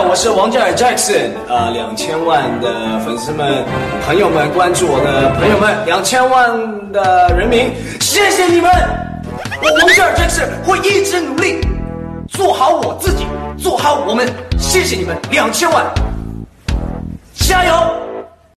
我是王嘉尔 jackson 啊两千万的粉丝们朋友们关注我的朋友们两千万的人民谢谢你们。我王嘉尔 jackson 会一直努力做好我自己做好我们谢谢你们两千万。